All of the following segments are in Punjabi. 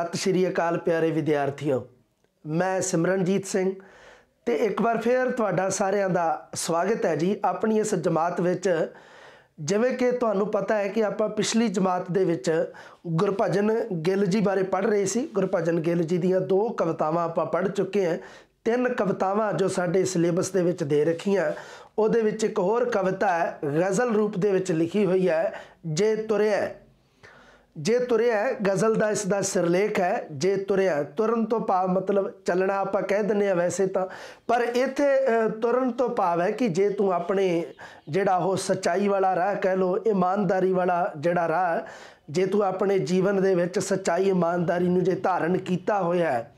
ਸਤਿ ਸ਼੍ਰੀ ਅਕਾਲ ਪਿਆਰੇ ਵਿਦਿਆਰਥੀਓ, ਮੈਂ ਸਿਮਰਨਜੀਤ ਸਿੰਘ ਤੇ ਇੱਕ ਵਾਰ ਫੇਰ ਤੁਹਾਡਾ ਸਾਰਿਆਂ ਦਾ ਸਵਾਗਤ ਹੈ ਜੀ ਆਪਣੀ ਇਸ ਜਮਾਤ ਵਿੱਚ। ਜਿਵੇਂ ਕਿ ਤੁਹਾਨੂੰ ਪਤਾ ਹੈ ਕਿ ਆਪਾਂ ਪਿਛਲੀ ਜਮਾਤ ਦੇ ਵਿੱਚ ਗੁਰਭਜਨ ਗਿੱਲ ਜੀ ਬਾਰੇ ਪੜ੍ਹ ਰਹੇ ਸੀ। ਗੁਰਭਜਨ ਗਿੱਲ ਜੀ ਦੀਆਂ ਦੋ ਕਵਿਤਾਵਾਂ ਆਪਾਂ ਪੜ੍ਹ ਚੁੱਕੇ ਹਾਂ। ਤਿੰਨ ਕਵਿਤਾਵਾਂ ਜੋ ਸਾਡੇ ਸਿਲੇਬਸ ਦੇ ਵਿੱਚ ਦੇ ਰੱਖੀਆਂ। ਉਹਦੇ ਵਿੱਚ ਇੱਕ ਹੋਰ ਕਵਿਤਾ ਹੈ, ਗਜ਼ਲ ਰੂਪ ਦੇ ਵਿੱਚ ਲਿਖੀ ਹੋਈ ਹੈ, ਜੇ ਤੁਰਿਆ ਜੇ ਤੁਰਿਆ ਗਜ਼ਲ ਦਾ ਇਸ ਦਾ ਸਿਰਲੇਖ ਹੈ, ਜੇ ਤੁਰਿਆ ਤੁਰਨ ਤੋਂ ਭਾਵ ਮਤਲਬ ਚੱਲਣਾ ਆਪਾਂ ਕਹਿ ਦਿੰਨੇ ਆ ਵੈਸੇ ਤਾਂ। ਪਰ ਇੱਥੇ ਤੁਰਨ ਤੋਂ ਭਾਵ ਹੈ ਕਿ ਜੇ ਤੂੰ ਆਪਣੇ ਜਿਹੜਾ ਉਹ ਸਚਾਈ ਵਾਲਾ ਰਾਹ ਕਹਿ ਲੋ ਇਮਾਨਦਾਰੀ ਵਾਲਾ ਜਿਹੜਾ ਰਾਹ ਜੇ ਤੂੰ ਆਪਣੇ ਜੀਵਨ ਦੇ ਵਿੱਚ ਸਚਾਈ, ਇਮਾਨਦਾਰੀ ਨੂੰ ਜੇ ਧਾਰਨ ਕੀਤਾ ਹੋਇਆ ਹੈ,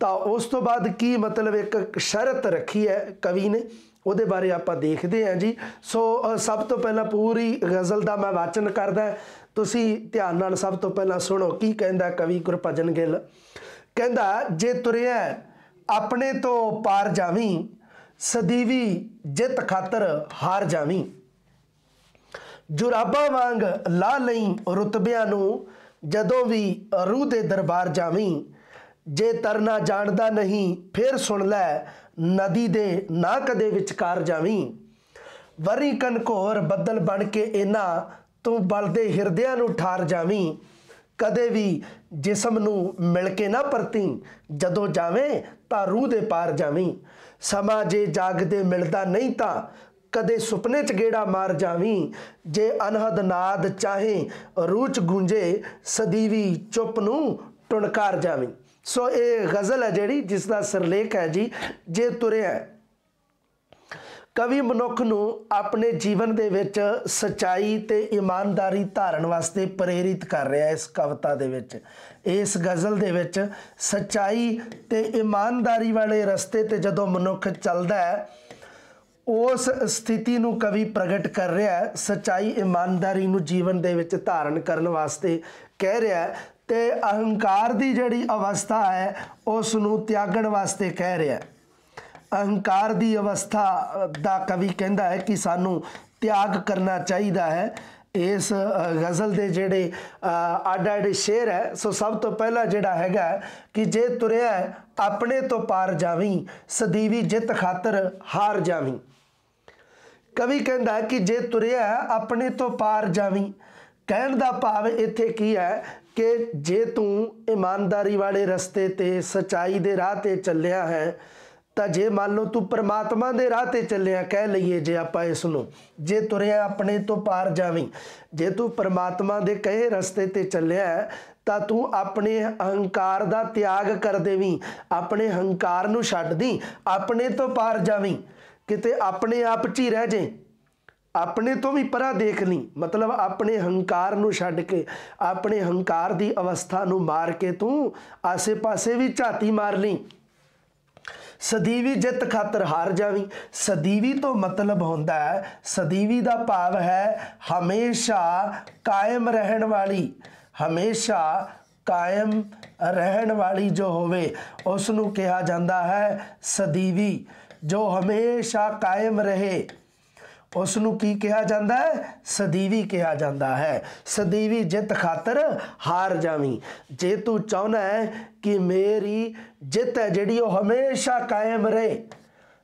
ਤਾਂ ਉਸ ਤੋਂ ਬਾਅਦ ਕੀ ਮਤਲਬ ਇੱਕ ਸ਼ਰਤ ਰੱਖੀ ਹੈ ਕਵੀ ਨੇ? ਉਹਦੇ ਬਾਰੇ ਆਪਾਂ ਦੇਖਦੇ ਹਾਂ ਜੀ। ਸੋ ਸਭ ਤੋਂ ਪਹਿਲਾਂ ਪੂਰੀ ਗਜ਼ਲ ਦਾ ਮੈਂ ਵਾਚਨ ਕਰਦਾ ਤੁਸੀਂ ਧਿਆਨ ਨਾਲ ਸਭ ਤੋਂ ਪਹਿਲਾਂ ਸੁਣੋ ਕੀ ਕਹਿੰਦਾ ਕਵੀ ਗੁਰਭਜਨ ਗਿੱਲ। ਕਹਿੰਦਾ, ਜੇ ਤੁਰਿਆ ਆਪਣੇ ਤੋਂ ਪਾਰ ਜਾਵੀਂ, ਸਦੀਵੀ ਜਿੱਤ ਖਾਤਰ ਹਾਰ ਜਾਵੀਂ। ਜੁਰਾਬਾਂ ਵਾਂਗ ਲਾ ਲਈ ਰੁਤਬਿਆਂ ਨੂੰ, ਜਦੋਂ ਵੀ ਰੂਹ ਦੇ ਦਰਬਾਰ ਜਾਵੀਂ। ਜੇ ਤਰਨਾ ਜਾਣਦਾ ਨਹੀਂ, ਫਿਰ ਸੁਣ ਲੈ, ਨਦੀ ਦੇ ਨਾ ਕਦੇ ਵਿਚਕਾਰ ਜਾਵੀਂ। ਵਰੀ ਕਨਕੋਰ ਬੱਦਲ ਬਣ ਕੇ ਇਨਾ ਤੂੰ ਬਲਦੇ ਹਿਰਦਿਆਂ ਨੂੰ ਠਾਰ ਜਾਵੀਂ, ਕਦੇ ਵੀ ਜਿਸਮ ਨੂੰ ਮਿਲ ਕੇ ਨਾ ਪਰਤੀ, ਜਦੋਂ ਜਾਵੇਂ ਤਾਂ ਰੂਹ ਦੇ ਪਾਰ ਜਾਵੀਂ। ਸਮਾਂ ਜੇ ਜਾਗਦੇ ਮਿਲਦਾ ਨਹੀਂ ਤਾਂ ਕਦੇ ਸੁਪਨੇ 'ਚ ਗੇੜਾ ਮਾਰ ਜਾਵੀਂ। ਜੇ ਅਨਹਦ ਨਾਦ ਚਾਹੇ, ਰੂਹ 'ਚ ਗੂੰਜੇ, ਸਦੀਵੀ ਚੁੱਪ ਨੂੰ ਟੁਣਕਾਰ ਜਾਵੀਂ। ਸੋ ਇਹ ਗਜ਼ਲ ਹੈ ਜਿਹੜੀ ਜਿਸ ਦਾ ਸਿਰਲੇਖ ਹੈ ਜੀ, ਜੇ ਤੁਰਿਆ ਕਵੀ ਮਨੁੱਖ ਨੂੰ ਆਪਣੇ ਜੀਵਨ ਦੇ ਵਿੱਚ ਸਚਾਈ ਤੇ ਇਮਾਨਦਾਰੀ ਧਾਰਨ ਵਾਸਤੇ ਪ੍ਰੇਰਿਤ ਕਰ ਰਿਹਾ ਇਸ ਕਵਿਤਾ ਦੇ ਵਿੱਚ। ਇਸ ਗਜ਼ਲ ਦੇ ਵਿੱਚ ਸਚਾਈ ਤੇ ਇਮਾਨਦਾਰੀ ਵਾਲੇ ਰਸਤੇ ਤੇ ਜਦੋਂ ਮਨੁੱਖ ਚੱਲਦਾ ਹੈ, ਉਸ ਸਥਿਤੀ ਨੂੰ ਕਵੀ ਪ੍ਰਗਟ ਕਰ ਰਿਹਾ ਹੈ, ਸਚਾਈ ਇਮਾਨਦਾਰੀ ਨੂੰ ਜੀਵਨ ਦੇ ਵਿੱਚ ਧਾਰਨ ਕਰਨ ਵਾਸਤੇ ਕਹਿ ਰਿਹਾ ਹੈ ਤੇ ਅਹੰਕਾਰ ਦੀ ਜਿਹੜੀ ਅਵਸਥਾ ਹੈ, ਉਸ ਨੂੰ ਤਿਆਗਣ ਵਾਸਤੇ ਕਹਿ ਰਿਹਾ ਹੈ। ਅਹੰਕਾਰ ਦੀ ਅਵਸਥਾ ਦਾ ਕਵੀ ਕਹਿੰਦਾ ਹੈ ਕਿ ਸਾਨੂੰ ਤਿਆਗ ਕਰਨਾ ਚਾਹੀਦਾ ਹੈ। ਇਸ ਗਜ਼ਲ ਦੇ ਜਿਹੜੇ ਆਡ ਅੱਡ ਸ਼ੇਰ ਹੈ, ਸੋ ਸਭ ਤੋਂ ਪਹਿਲਾ ਜਿਹੜਾ ਹੈਗਾ ਕਿ ਜੇ ਤੁਰਿਆ ਆਪਣੇ ਤੋਂ ਪਾਰ ਜਾਵੀਂ, ਸਦੀਵੀ ਜਿੱਤ ਖਾਤਰ ਹਾਰ ਜਾਵੀਂ। ਕਵੀ ਕਹਿੰਦਾ ਕਿ ਜੇ ਤੁਰਿਆ ਆਪਣੇ ਤੋਂ ਪਾਰ ਜਾਵੀਂ। ਕਹਿਣ ਦਾ ਭਾਵ ਇੱਥੇ ਕੀ ਹੈ ਕਿ ਜੇ ਤੂੰ ਇਮਾਨਦਾਰੀ ਵਾਲੇ ਰਸਤੇ ਤੇ, ਸਚਾਈ ਦੇ ਰਾਹ ਤੇ ਚੱਲਿਆ ਹੈ ਤਾਂ ਜੇ ਮੰਨ ਲਓ ਤੂੰ ਪਰਮਾਤਮਾ ਦੇ ਰਾਹ ਤੇ ਚੱਲਿਆ, ਕਹਿ ਲਈਏ ਜੇ ਆਪਾਂ ਇਸ ਨੂੰ, ਜੇ ਤੁਰਿਆ ਆਪਣੇ ਤੋਂ ਪਾਰ ਜਾਵੀਂ, ਜੇ ਤੂੰ ਪਰਮਾਤਮਾ ਦੇ ਕਹੇ ਰਸਤੇ ਤੇ ਚੱਲਿਆ, ਤਾਂ ਤੂੰ ਆਪਣੇ ਅਹੰਕਾਰ ਦਾ ਤਿਆਗ ਕਰ ਦੇਵੀਂ, ਆਪਣੇ ਹੰਕਾਰ ਨੂੰ ਛੱਡ ਦੀ ਆਪਣੇ ਤੋਂ ਪਾਰ ਜਾਵੀਂ, ਕਿਤੇ ਆਪਣੇ ਆਪ 'ਚ ਹੀ ਰਹਿ ਜੇ, ਆਪਣੇ ਤੋਂ ਵੀ ਪਰਾਂ ਦੇਖ ਲਈ ਮਤਲਬ ਆਪਣੇ ਹੰਕਾਰ ਨੂੰ ਛੱਡ ਕੇ, ਆਪਣੇ ਹੰਕਾਰ ਦੀ ਅਵਸਥਾ ਨੂੰ ਮਾਰ ਕੇ ਤੂੰ ਆਸੇ-ਪਾਸੇ ਵੀ ਝਾਤੀ ਮਾਰ ਲਈ ਸਦੀਵੀ ਜਿੱਤ ਖਾਤਰ ਹਾਰ ਜਾਵੀਂ। ਸਦੀਵੀ ਤੋਂ ਮਤਲਬ ਹੁੰਦਾ ਹੈ, ਸਦੀਵੀ ਦਾ ਭਾਵ ਹੈ ਹਮੇਸ਼ਾ ਕਾਇਮ ਰਹਿਣ ਵਾਲੀ। ਹਮੇਸ਼ਾ ਕਾਇਮ ਰਹਿਣ ਵਾਲੀ ਜੋ ਹੋਵੇ ਉਸ ਨੂੰ ਕਿਹਾ ਜਾਂਦਾ ਹੈ ਸਦੀਵੀ। ਜੋ ਹਮੇਸ਼ਾ ਕਾਇਮ ਰਹੇ ਉਸ ਨੂੰ ਕੀ ਕਿਹਾ ਜਾਂਦਾ ਹੈ? ਸਦੀਵੀ ਕਿਹਾ ਜਾਂਦਾ ਹੈ। ਸਦੀਵੀ ਜਿੱਤ ਖਾਤਰ ਹਾਰ ਜਾਵੀਂ। ਜੇ ਤੂੰ ਚਾਹਨਾ ਹੈ ਕਿ ਮੇਰੀ ਜਿੱਤ ਹੈ ਜਿਹੜੀ ਉਹ ਹਮੇਸ਼ਾ ਕਾਇਮ ਰਹੇ,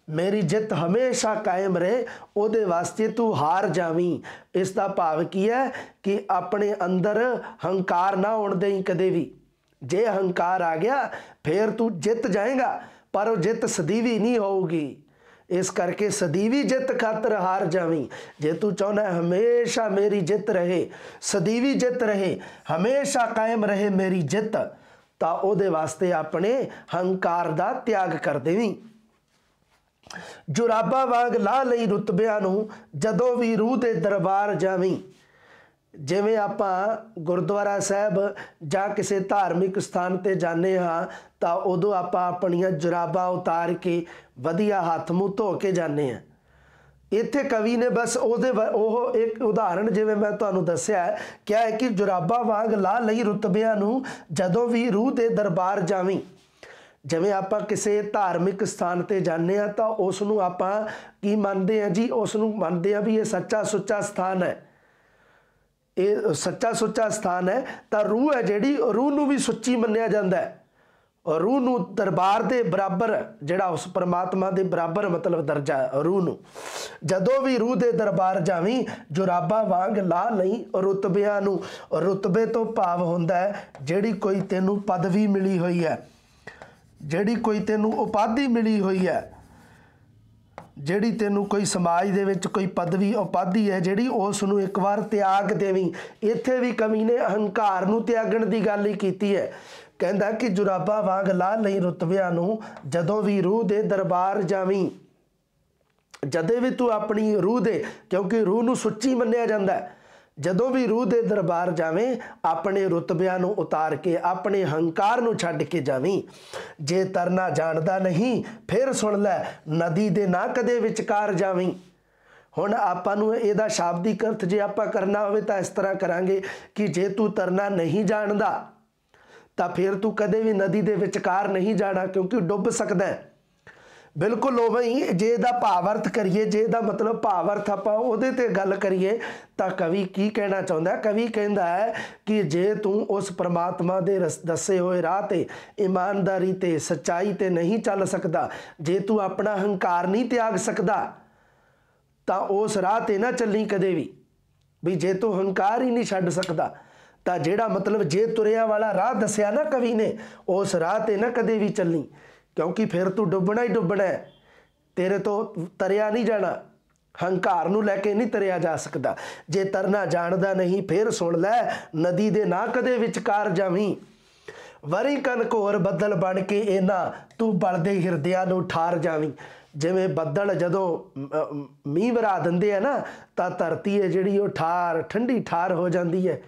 ਮੇਰੀ ਜਿੱਤ ਹਮੇਸ਼ਾ ਕਾਇਮ ਰਹੇ, ਉਹਦੇ ਵਾਸਤੇ ਤੂੰ ਹਾਰ ਜਾਵੀਂ। ਇਸ ਦਾ ਭਾਵ ਕੀ ਹੈ? ਕਿ ਆਪਣੇ ਅੰਦਰ ਹੰਕਾਰ ਨਾ ਹੋਣ ਦੇਈ ਕਦੇ ਵੀ। ਜੇ ਹੰਕਾਰ ਆ ਗਿਆ, ਫੇਰ ਤੂੰ ਜਿੱਤ ਜਾਏਗਾ, ਪਰ ਉਹ ਜਿੱਤ ਸਦੀਵੀ ਨਹੀਂ ਹੋਊਗੀ। ਇਸ ਕਰਕੇ ਸਦੀਵੀ ਜਿੱਤ ਖਾਤਰ ਹਾਰ ਜਾਵੀਂ। ਜੇ ਤੂੰ ਚਾਹਨਾ ਹਮੇਸ਼ਾ ਮੇਰੀ ਜਿੱਤ ਰਹੇ, ਸਦੀਵੀ ਜਿੱਤ ਰਹੇ, ਹਮੇਸ਼ਾ ਕਾਇਮ ਰਹੇ ਮੇਰੀ ਜਿੱਤ, ਤਾਂ ਉਹਦੇ ਵਾਸਤੇ ਆਪਣੇ ਹੰਕਾਰ ਦਾ ਤਿਆਗ ਕਰ ਦੇਵੀਂ। ਜੁਰਾਬਾ ਵਾਂਗ ਲਾ ਲਈ ਰੁਤਬਿਆਂ ਨੂੰ, ਜਦੋਂ ਵੀ ਰੂਹ ਦੇ ਦਰਬਾਰ ਜਾਵੀਂ। ਜਿਵੇਂ ਆਪਾਂ ਗੁਰਦੁਆਰਾ ਸਾਹਿਬ ਜਾਂ ਕਿਸੇ ਧਾਰਮਿਕ ਸਥਾਨ ਤੇ ਜਾਂਦੇ ਹਾਂ, ਤਾਂ ਉਦੋਂ ਆਪਾਂ ਆਪਣੀਆਂ ਜੁਰਾਬਾਂ ਉਤਾਰ ਕੇ ਵਧੀਆ ਹੱਥ ਮੂੰਹ ਧੋ ਕੇ ਜਾਂਦੇ ਹਾਂ। ਇੱਥੇ ਕਵੀ ਨੇ ਬਸ ਉਹਦੇ ਉਹ ਇੱਕ ਉਦਾਹਰਣ ਜਿਵੇਂ ਮੈਂ ਤੁਹਾਨੂੰ ਦੱਸਿਆ, ਕਿਹਾ ਹੈ ਕਿ ਜੁਰਾਬਾਂ ਵਾਂਗ ਲਾ ਲਈ ਰੁਤਬਿਆਂ ਨੂੰ ਜਦੋਂ ਵੀ ਰੂਹ ਦੇ ਦਰਬਾਰ ਜਾਵੀਂ। ਜਿਵੇਂ ਆਪਾਂ ਕਿਸੇ ਧਾਰਮਿਕ ਸਥਾਨ ਤੇ ਜਾਂਦੇ ਆ ਤਾਂ ਉਸ ਨੂੰ ਆਪਾਂ ਕੀ ਮੰਨਦੇ ਆ ਜੀ? ਉਸ ਨੂੰ ਮੰਨਦੇ ਆ ਵੀ ਇਹ ਸੱਚਾ ਸੁੱਚਾ ਸਥਾਨ ਹੈ। ਇਹ ਸੱਚਾ ਸੁੱਚਾ ਸਥਾਨ ਹੈ, ਤਾਂ ਰੂਹ ਹੈ ਜਿਹੜੀ, ਰੂਹ ਨੂੰ ਵੀ ਸੁੱਚੀ ਮੰਨਿਆ ਜਾਂਦਾ ਹੈ। ਰੂਹ ਨੂੰ ਦਰਬਾਰ ਦੇ ਬਰਾਬਰ, ਜਿਹੜਾ ਉਸ ਪਰਮਾਤਮਾ ਦੇ ਬਰਾਬਰ ਮਤਲਬ ਦਰਜਾ ਰੂਹ ਨੂੰ। ਜਦੋਂ ਵੀ ਰੂਹ ਦੇ ਦਰਬਾਰ ਜਾਵੀਂ, ਜੁਰਾਬਾ ਵਾਂਗ ਲਾ ਲਈ ਰੁਤਬਿਆਂ ਨੂੰ। ਰੁਤਬੇ ਤੋਂ ਭਾਵ ਹੁੰਦਾ ਹੈ, ਜਿਹੜੀ ਕੋਈ ਤੈਨੂੰ ਪਦਵੀ ਮਿਲੀ ਹੋਈ ਹੈ, ਜਿਹੜੀ ਕੋਈ ਤੈਨੂੰ ਉਪਾਧੀ ਮਿਲੀ ਹੋਈ ਹੈ ਜਿਹੜੀ ਤੈਨੂੰ ਕੋਈ ਸਮਾਜ ਦੇ ਵਿੱਚ ਕੋਈ ਪਦਵੀ ਉਪਾਧੀ ਹੈ, ਜਿਹੜੀ ਉਸ ਨੂੰ ਇੱਕ ਵਾਰ ਤਿਆਗ ਦੇਵੀਂ, ਇੱਥੇ ਵੀ ਕਵੀ ਨੇ ਅਹੰਕਾਰ ਨੂੰ ਤਿਆਗਣ ਦੀ ਗੱਲ ਹੀ ਕੀਤੀ ਹੈ। ਕਹਿੰਦਾ ਕਿ ਜੁਰਾਬਾ ਵਾਂਗ ਲਾ ਲਈ ਰੁਤਬਿਆਂ ਨੂੰ ਜਦੋਂ ਵੀ ਰੂਹ ਦੇ ਦਰਬਾਰ ਜਾਵੀਂ। ਜਦੇ ਵੀ ਤੂੰ ਆਪਣੀ ਰੂਹ ਦੇ, ਕਿਉਂਕਿ ਰੂਹ ਨੂੰ ਸੁੱਚੀ ਮੰਨਿਆ ਜਾਂਦਾ ਹੈ ਜਦੋਂ ਵੀ ਰੂਹ ਦੇ ਦਰਬਾਰ ਜਾਵੇਂ, ਆਪਣੇ ਰੁਤਬਿਆਂ ਨੂੰ ਉਤਾਰ ਕੇ, ਆਪਣੇ ਹੰਕਾਰ ਨੂੰ ਛੱਡ ਕੇ ਜਾਵੀਂ। ਜੇ ਤਰਨਾ ਜਾਣਦਾ ਨਹੀਂ, ਫਿਰ ਸੁਣ ਲੈ, ਨਦੀ ਦੇ ਨਾ ਕਦੇ ਵਿਚਕਾਰ ਜਾਵੀਂ। ਹੁਣ ਆਪਾਂ ਨੂੰ ਇਹਦਾ ਸ਼ਾਬਦਿਕ ਅਰਥ ਜੇ ਆਪਾਂ ਕਰਨਾ ਹੋਵੇ ਤਾਂ ਇਸ ਤਰ੍ਹਾਂ ਕਰਾਂਗੇ ਕਿ ਜੇ ਤੂੰ ਤਰਨਾ ਨਹੀਂ ਜਾਣਦਾ, ਤਾਂ ਫਿਰ ਤੂੰ ਕਦੇ ਵੀ ਨਦੀ ਦੇ ਵਿਚਕਾਰ ਨਹੀਂ ਜਾਣਾ ਕਿਉਂਕਿ ਡੁੱਬ ਸਕਦਾ ਹੈ। ਬਿਲਕੁਲ ਉਵੇਂ ਹੀ, ਜੇ ਦਾ ਭਾਵ ਅਰਥ ਕਰੀਏ, ਜੇ ਇਹਦਾ ਮਤਲਬ ਭਾਵ ਅਰਥ ਆਪਾਂ ਉਹਦੇ ਤੇ ਗੱਲ ਕਰੀਏ, ਤਾਂ ਕਵੀ ਕੀ ਕਹਿਣਾ ਚਾਹੁੰਦਾ? ਕਵੀ ਕਹਿੰਦਾ ਹੈ ਕਿ ਜੇ ਤੂੰ ਉਸ ਪ੍ਰਮਾਤਮਾ ਦੇ ਦੱਸੇ ਹੋਏ ਰਾਹ ਤੇ ਇਮਾਨਦਾਰੀ ਤੇ ਸਚਾਈ ਤੇ ਨਹੀਂ ਚੱਲ ਸਕਦਾ, ਜੇ ਤੂੰ ਆਪਣਾ ਹੰਕਾਰ ਨਹੀਂ ਤਿਆਗ ਸਕਦਾ, ਤਾਂ ਉਸ ਰਾਹ ਤੇ ਨਾ ਚੱਲੀ ਕਦੇ ਵੀ। ਵੀ ਜੇ ਤੂੰ ਹੰਕਾਰ ਹੀ ਨਹੀਂ ਛੱਡ ਸਕਦਾ, ਤਾਂ ਜਿਹੜਾ ਮਤਲਬ ਜੇ ਤੁਰਿਆ ਵਾਲਾ ਰਾਹ ਦੱਸਿਆ ਨਾ ਕਵੀ ਨੇ, ਉਸ ਰਾਹ ਤੇ ਨਾ ਕਦੇ ਵੀ ਚੱਲੀ। ਕਿਉਂਕਿ ਫਿਰ ਤੂੰ ਡੁੱਬਣਾ ਹੀ ਡੁੱਬਣਾ ਹੈ। ਤੇਰੇ ਤੋਂ ਤਰਿਆ ਨਹੀਂ ਜਾਣਾ। ਹੰਕਾਰ ਨੂੰ ਲੈ ਕੇ ਨਹੀਂ ਤਰਿਆ ਜਾ ਸਕਦਾ। ਜੇ ਤਰਨਾ ਜਾਣਦਾ ਨਹੀਂ, ਫਿਰ ਸੁਣ ਲੈ, ਨਦੀ ਦੇ ਨਾ ਕਦੇ ਵਿਚਕਾਰ ਜਾਵੀਂ। ਵਰੀ ਕਨਕੋਰ ਬੱਦਲ ਬਣ ਕੇ ਇਹਨਾਂ ਤੂੰ ਬਲਦੇ ਹਿਰਦਿਆਂ ਨੂੰ ਠਾਰ ਜਾਵੀਂ। ਜਿਵੇਂ ਬੱਦਲ ਜਦੋਂ ਮੀਂਹ ਵਰਾ ਦਿੰਦੇ ਆ ਨਾ, ਤਾਂ ਧਰਤੀ ਹੈ ਜਿਹੜੀ ਉਹ ਠਾਰ ਠੰਡੀ ਠਾਰ ਹੋ ਜਾਂਦੀ ਹੈ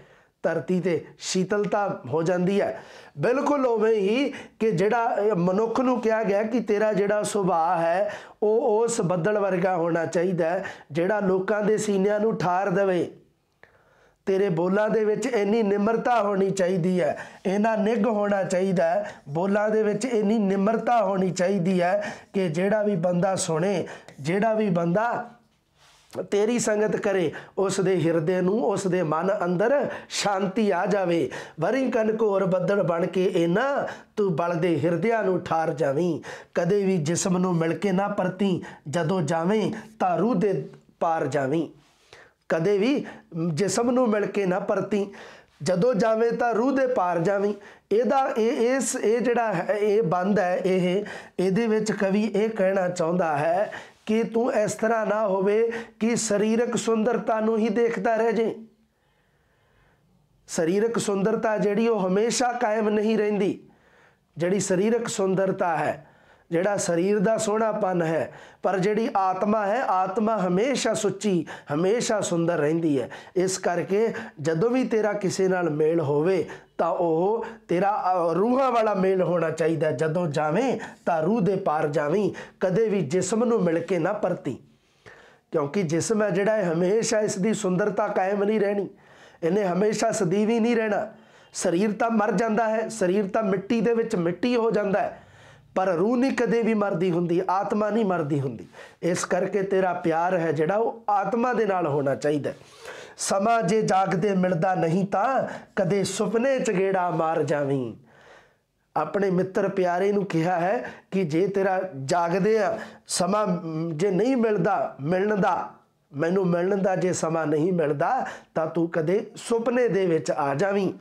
ਧਰਤੀ ਤੇ ਸ਼ੀਤਲਤਾ ਹੋ ਜਾਂਦੀ ਹੈ। ਬਿਲਕੁਲ ਉਵੇਂ ਹੀ ਕਿ ਜਿਹੜਾ ਮਨੁੱਖ ਨੂੰ ਕਿਹਾ ਗਿਆ ਕਿ ਤੇਰਾ ਜਿਹੜਾ ਸੁਭਾਅ ਹੈ, ਉਹ ਉਸ ਬੱਦਲ ਵਰਗਾ ਹੋਣਾ ਚਾਹੀਦਾ ਜਿਹੜਾ ਲੋਕਾਂ ਦੇ ਸੀਨਿਆਂ ਨੂੰ ਠਾਰ ਦੇਵੇ। ਤੇਰੇ ਬੋਲਾਂ ਦੇ ਵਿੱਚ ਇੰਨੀ ਨਿਮਰਤਾ ਹੋਣੀ ਚਾਹੀਦੀ ਹੈ ਇਹਨਾਂ ਨਿੱਘ ਹੋਣਾ ਚਾਹੀਦਾ ਹੈ, ਬੋਲਾਂ ਦੇ ਵਿੱਚ ਇੰਨੀ ਨਿਮਰਤਾ ਹੋਣੀ ਚਾਹੀਦੀ ਹੈ ਕਿ ਜਿਹੜਾ ਵੀ ਬੰਦਾ ਸੁਣੇ, ਜਿਹੜਾ ਵੀ ਬੰਦਾ ਤੇਰੀ ਸੰਗਤ ਕਰੇ, ਉਸ ਦੇ ਹਿਰਦੇ ਨੂੰ, ਉਸ ਦੇ ਮਨ ਅੰਦਰ ਸ਼ਾਂਤੀ ਆ ਜਾਵੇ। ਵਰੀ ਕਨਕੋਰ ਬੱਦਲ ਬਣ ਕੇ ਇਨਾ ਤੂੰ ਬਲਦੇ ਹਿਰਦਿਆਂ ਨੂੰ ਠਾਰ ਜਾਵੀਂ। ਕਦੇ ਵੀ ਜਿਸਮ ਨੂੰ ਮਿਲ ਕੇ ਨਾ ਪਰਤੀ, ਜਦੋਂ ਜਾਵੇਂ ਤਾਂ ਰੂਹ ਦੇ ਪਾਰ ਜਾਵੀਂ। ਕਦੇ ਵੀ ਜਿਸਮ ਨੂੰ ਮਿਲ ਕੇ ਨਾ ਪਰਤੀ, ਜਦੋਂ ਜਾਵੇਂ ਤਾਂ ਰੂਹ ਦੇ ਪਾਰ ਜਾਵੀਂ। ਇਹਦਾ, ਇਹ, ਇਸ, ਇਹ ਜਿਹੜਾ ਹੈ, ਇਹ ਬੰਦ ਹੈ, ਇਹ, ਇਹਦੇ ਵਿੱਚ ਕਵੀ ਇਹ ਕਹਿਣਾ ਚਾਹੁੰਦਾ ਹੈ ਕਿ ਤੂੰ ਇਸ ਤਰ੍ਹਾਂ ਨਾ ਹੋਵੇ ਕਿ ਸਰੀਰਕ ਸੁੰਦਰਤਾ ਨੂੰ ਹੀ ਦੇਖਦਾ ਰਹਿ ਜੇ ਸਰੀਰਕ ਸੁੰਦਰਤਾ ਜਿਹੜੀ ਉਹ ਹਮੇਸ਼ਾ ਕਾਇਮ ਨਹੀਂ ਰਹਿੰਦੀ। ਜਿਹੜੀ ਸਰੀਰਕ ਸੁੰਦਰਤਾ ਹੈ, ਜਿਹੜਾ ਸਰੀਰ ਦਾ ਸੋਹਣਾਪਨ ਹੈ, ਪਰ ਜਿਹੜੀ ਆਤਮਾ ਹੈ, ਆਤਮਾ ਹਮੇਸ਼ਾ ਸੁੱਚੀ, ਹਮੇਸ਼ਾ ਸੁੰਦਰ ਰਹਿੰਦੀ ਹੈ। ਇਸ ਕਰਕੇ ਜਦੋਂ ਵੀ ਤੇਰਾ ਕਿਸੇ ਨਾਲ ਮੇਲ ਹੋਵੇ ਤਾਂ ਉਹ ਤੇਰਾ ਰੂਹਾਂ ਵਾਲਾ ਮੇਲ ਹੋਣਾ ਚਾਹੀਦਾ ਜਦੋਂ ਜਾਵੇਂ ਤਾਂ ਰੂਹ ਦੇ ਪਾਰ ਜਾਵੀਂ, ਕਦੇ ਵੀ ਜਿਸਮ ਨੂੰ ਮਿਲ ਕੇ ਨਾ ਪਰਤੀ। ਕਿਉਂਕਿ ਜਿਸਮ ਹੈ ਜਿਹੜਾ ਹੈ ਹਮੇਸ਼ਾ ਇਸ ਦੀ ਸੁੰਦਰਤਾ ਕਾਇਮ ਨਹੀਂ ਰਹਿਣੀ। ਇਹਨੇ ਹਮੇਸ਼ਾ ਸਦੀਵੀ ਨਹੀਂ ਰਹਿਣਾ। ਸਰੀਰ ਤਾਂ ਮਰ ਜਾਂਦਾ ਹੈ, ਸਰੀਰ ਤਾਂ ਮਿੱਟੀ ਦੇ ਵਿੱਚ ਮਿੱਟੀ ਹੋ ਜਾਂਦਾ ਹੈ। ਪਰ ਰੂਹ ਨਹੀਂ ਕਦੇ ਵੀ ਮਰਦੀ ਹੁੰਦੀ, ਆਤਮਾ ਨਹੀਂ ਮਰਦੀ ਹੁੰਦੀ। ਇਸ ਕਰਕੇ ਤੇਰਾ ਪਿਆਰ ਹੈ ਜਿਹੜਾ, ਉਹ ਆਤਮਾ ਦੇ ਨਾਲ ਹੋਣਾ ਚਾਹੀਦਾ ਸਮਾਂ ਜੇ ਜਾਗਦੇ ਮਿਲਦਾ ਨਹੀਂ ਤਾਂ ਕਦੇ ਸੁਪਨੇ ਚ ਗੇੜਾ ਮਾਰ ਜਾਵੀਂ। ਆਪਣੇ ਮਿੱਤਰ ਪਿਆਰੇ ਨੂੰ ਕਿਹਾ ਹੈ ਕਿ ਜੇ ਤੇਰਾ ਜਾਗਦੇ ਆ, ਸਮਾਂ ਜੇ ਨਹੀਂ ਮਿਲਦਾ ਮਿਲਣ ਦਾ ਮੈਨੂੰ ਮਿਲਣ ਦਾ ਜੇ ਸਮਾਂ ਨਹੀਂ ਮਿਲਦਾ, ਤਾਂ ਤੂੰ ਕਦੇ ਸੁਪਨੇ ਦੇ ਵਿੱਚ ਆ ਜਾਵੀਂ।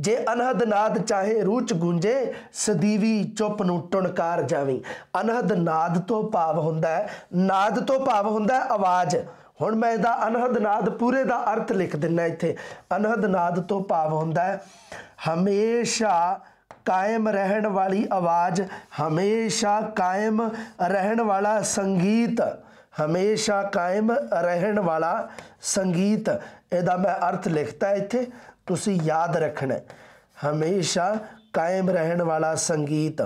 ਜੇ ਅਨਹਦ ਨਾਦ ਚਾਹੇ ਰੂਚ ਗੁੰਜੇ, ਸਦੀਵੀ ਚੁੱਪ ਨੂੰ ਟੁਣਕਾਰ ਜਾਵੀਂ। ਅਨਹਦ ਨਾਦ ਤੋਂ ਭਾਵ ਹੁੰਦਾ ਹੈ, ਨਾਦ ਤੋਂ ਭਾਵ ਹੁੰਦਾ ਹੈ ਆਵਾਜ਼। ਹੁਣ ਮੈਂ ਇਹਦਾ ਅਨਹਦ ਨਾਦ ਪੂਰੇ ਦਾ ਅਰਥ ਲਿਖ ਦਿੰਨਾ ਇੱਥੇ। ਅਨਹਦ ਨਾਦ ਤੋਂ ਭਾਵ ਹੁੰਦਾ ਹੈ, ਹਮੇਸ਼ਾ ਕਾਇਮ ਰਹਿਣ ਵਾਲੀ ਆਵਾਜ਼, ਹਮੇਸ਼ਾ ਕਾਇਮ ਰਹਿਣ ਵਾਲਾ ਸੰਗੀਤ, ਹਮੇਸ਼ਾ ਕਾਇਮ ਰਹਿਣ ਵਾਲਾ ਸੰਗੀਤ। ਇਹਦਾ ਮੈਂ ਅਰਥ ਲਿਖਤਾ ਇੱਥੇ, ਤੁਸੀਂ ਯਾਦ ਰੱਖਣਾ ਹਮੇਸ਼ਾ ਕਾਇਮ ਰਹਿਣ ਵਾਲਾ ਸੰਗੀਤ।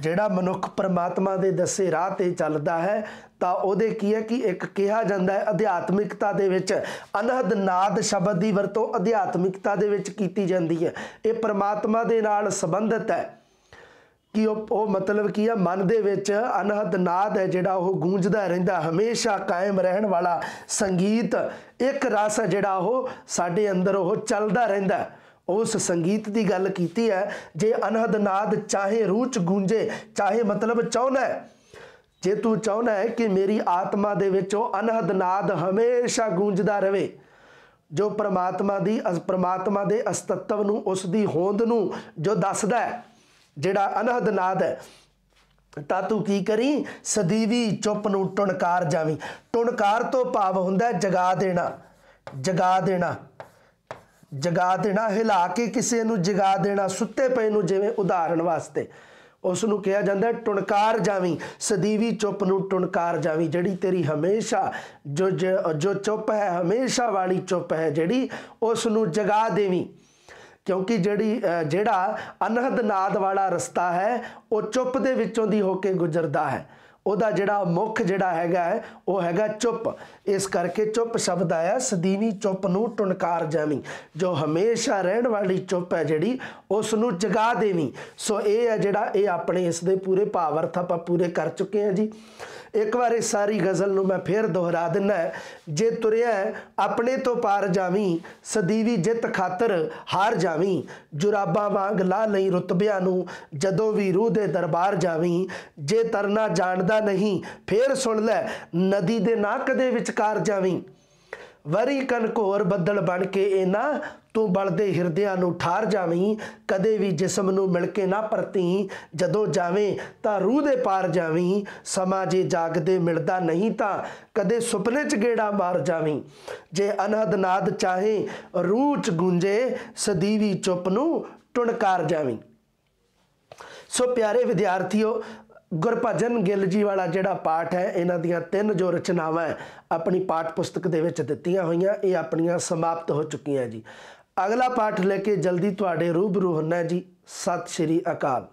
ਜਿਹੜਾ ਮਨੁੱਖ ਪਰਮਾਤਮਾ ਦੇ ਦੱਸੇ ਰਾਹ ਤੇ ਚੱਲਦਾ ਹੈ ਤਾਂ ਉਹਦੇ ਕੀ ਹੈ ਕਿ ਇੱਕ ਕਿਹਾ ਜਾਂਦਾ ਹੈ ਅਧਿਆਤਮਿਕਤਾ ਦੇ ਵਿੱਚ ਅਨਹਦ ਨਾਦ ਸ਼ਬਦ ਦੀ ਵਰਤੋਂ ਅਧਿਆਤਮਿਕਤਾ ਦੇ ਵਿੱਚ ਕੀਤੀ ਜਾਂਦੀ ਹੈ। ਇਹ ਪਰਮਾਤਮਾ ਦੇ ਨਾਲ ਸੰਬੰਧਿਤ ਹੈ ਕਿ ਉਹ ਉਹ ਮਤਲਬ ਕੀ ਆ ਮਨ ਦੇ ਵਿੱਚ ਅਨਹਦ ਨਾਦ ਹੈ ਜਿਹੜਾ ਉਹ ਗੂੰਜਦਾ ਰਹਿੰਦਾ, ਹਮੇਸ਼ਾ ਕਾਇਮ ਰਹਿਣ ਵਾਲਾ ਸੰਗੀਤ, ਇੱਕ ਰਸ ਹੈ ਜਿਹੜਾ ਉਹ ਸਾਡੇ ਅੰਦਰ ਉਹ ਚੱਲਦਾ ਰਹਿੰਦਾ ਉਸ ਸੰਗੀਤ ਦੀ ਗੱਲ ਕੀਤੀ ਹੈ, ਜੇ ਅਨਹਦ ਨਾਦ ਚਾਹੇ ਰੂਹ ਚ ਗੂੰਜੇ, ਚਾਹੇ ਮਤਲਬ ਚਾਹੁੰਦਾ ਹੈ ਜੇ ਤੂੰ ਚਾਹੁੰਦਾ ਹੈ ਕਿ ਮੇਰੀ ਆਤਮਾ ਦੇ ਵਿੱਚੋਂ ਉਹ ਅਨਹਦ ਨਾਦ ਹਮੇਸ਼ਾ ਗੂੰਜਦਾ ਰਹੇ, ਜੋ ਪ੍ਰਮਾਤਮਾ ਦੀ ਅਸ, ਪ੍ਰਮਾਤਮਾ ਦੇ ਅਸਤਤਵ ਨੂੰ, ਉਸ ਦੀ ਹੋਂਦ ਨੂੰ ਜੋ ਦੱਸਦਾ ਹੈ, ਜਿਹੜਾ ਅਨਹਦ ਨਾਦ ਹੈ, ਤਾਂ ਤੂੰ ਕੀ ਕਰੀ? ਸਦੀਵੀ ਚੁੱਪ ਨੂੰ ਟੁਣਕਾਰ ਜਾਵੀਂ। ਟੁਣਕਾਰ ਤੋਂ ਭਾਵ ਹੁੰਦਾ ਜਗਾ ਦੇਣਾ ਜਗਾ ਦੇਣਾ ਜਗਾ ਦੇਣਾ, ਹਿਲਾ ਕੇ ਕਿਸੇ ਨੂੰ ਜਗਾ ਦੇਣਾ, ਸੁੱਤੇ ਪਏ ਨੂੰ ਜਿਵੇਂ ਉਦਾਹਰਣ ਵਾਸਤੇ। ਉਸ ਨੂੰ ਕਿਹਾ ਜਾਂਦਾ ਟੁਣਕਾਰ ਜਾਵੀਂ ਸਦੀਵੀ ਚੁੱਪ ਨੂੰ ਟੁਣਕਾਰ ਜਾਵੀਂ ਜਿਹੜੀ ਤੇਰੀ ਹਮੇਸ਼ਾ ਜੋ ਜੋ ਚੁੱਪ ਹੈ ਹਮੇਸ਼ਾ ਵਾਲੀ ਚੁੱਪ ਹੈ ਜਿਹੜੀ ਉਸ ਨੂੰ ਜਗਾ ਦੇਵੀਂ। ਕਿਉਂਕਿ ਜਿਹੜੀ ਅ, ਜਿਹੜਾ ਅਨਹਦ ਨਾਦ ਵਾਲਾ ਰਸਤਾ ਹੈ ਉਹ ਚੁੱਪ ਦੇ ਵਿੱਚੋਂ ਦੀ ਹੋ ਕੇ ਗੁਜ਼ਰਦਾ ਹੈ। ਉਹਦਾ ਜਿਹੜਾ ਮੁੱਖ ਜਿਹੜਾ ਹੈਗਾ ਹੈ, ਉਹ ਹੈਗਾ ਚੁੱਪ। ਇਸ ਕਰਕੇ ਚੁੱਪ ਸ਼ਬਦ ਆਇਆ, ਸਦੀਵੀ ਚੁੱਪ ਨੂੰ ਟੁਣਕਾਰ ਜਾਵੀਂ, ਜੋ ਹਮੇਸ਼ਾ ਰਹਿਣ ਵਾਲੀ ਚੁੱਪ ਹੈ ਜਿਹੜੀ ਉਸ ਨੂੰ ਜਗਾ ਦੇਵੀਂ। ਸੋ ਇਹ ਹੈ ਜਿਹੜਾ ਇਹ ਆਪਣੇ ਇਸ ਦੇ ਪੂਰੇ ਭਾਵ ਅਰਥ ਆਪਾਂ ਪੂਰੇ ਕਰ ਚੁੱਕੇ ਹਾਂ ਜੀ। ਇੱਕ ਵਾਰ ਇਸ ਸਾਰੀ ਗਜ਼ਲ ਨੂੰ ਮੈਂ ਫੇਰ ਦੁਹਰਾ ਦਿੰਨਾ ਜੇ ਤੁਰਿਆ ਆਪਣੇ ਤੋਂ ਪਾਰ ਜਾਵੀਂ, ਸਦੀਵੀ ਜਿੱਤ ਖਾਤਰ ਹਾਰ ਜਾਵੀਂ, ਜੁਰਾਬਾਂ ਵਾਂਗ ਲਾ ਲਈ ਰੁਤਬਿਆਂ ਨੂੰ, ਜਦੋਂ ਵੀ ਰੂਹ ਦੇ ਦਰਬਾਰ ਜਾਵੀਂ, ਜੇ ਤਰਨਾ ਜਾਣਦਾ ਨਹੀਂ, ਫੇਰ ਸੁਣ ਲੈ, ਨਦੀ ਦੇ ਨਾ ਕਦੇ ਵਿਚਕਾਰ ਜਾਵੀਂ। ਵਰੀ ਕਨਕੋਰ ਬੱਦਲ ਬਣ ਕੇ ਇਹਨਾਂ ਤੂੰ ਬਲਦੇ ਹਿਰਦਿਆਂ ਨੂੰ ਠਾਰ ਜਾਵੀਂ। ਕਦੇ ਵੀ ਜਿਸਮ ਨੂੰ ਮਿਲ ਕੇ ਨਾ ਪਰਤੀ। ਜਦੋਂ ਜਾਵੇਂ ਤਾਂ ਰੂਹ ਦੇ ਪਾਰ ਜਾਵੀਂ। ਸਮਾਂ ਜੇ ਜਾਗਦੇ ਮਿਲਦਾ ਨਹੀਂ ਤਾਂ ਕਦੇ ਸੁਪਨੇ 'ਚ ਗੇੜਾ ਮਾਰ ਜਾਵੀਂ। ਜੇ ਅਨਹਦ ਨਾਦ ਚਾਹੇ, ਰੂਹ 'ਚ ਗੂੰਜੇ, ਸਦੀਵੀ ਚੁੱਪ ਨੂੰ ਟੁਣਕਾਰ ਜਾਵੀਂ। ਸੋ ਪਿਆਰੇ ਵਿਦਿਆਰਥੀਓ ਗੁਰਭਜਨ ਗਿੱਲ ਜੀ ਵਾਲਾ ਜਿਹੜਾ ਪਾਠ ਹੈ ਇਹਨਾਂ ਦੀਆਂ ਤਿੰਨ ਜੋ ਰਚਨਾਵਾਂ ਹੈ, ਆਪਣੀ ਪਾਠ ਪੁਸਤਕ ਦੇ ਵਿੱਚ ਦਿੱਤੀਆਂ ਹੋਈਆਂ ਇਹ ਆਪਣੀਆਂ ਸਮਾਪਤ ਹੋ ਚੁੱਕੀਆਂ ਜੀ। ਅਗਲਾ ਪਾਠ ਲੈ ਕੇ ਜਲਦੀ ਤੁਹਾਡੇ ਰੂਬਰੂ ਹੁੰਨਾ ਜੀ। ਸਤਿ ਸ਼੍ਰੀ ਅਕਾਲ।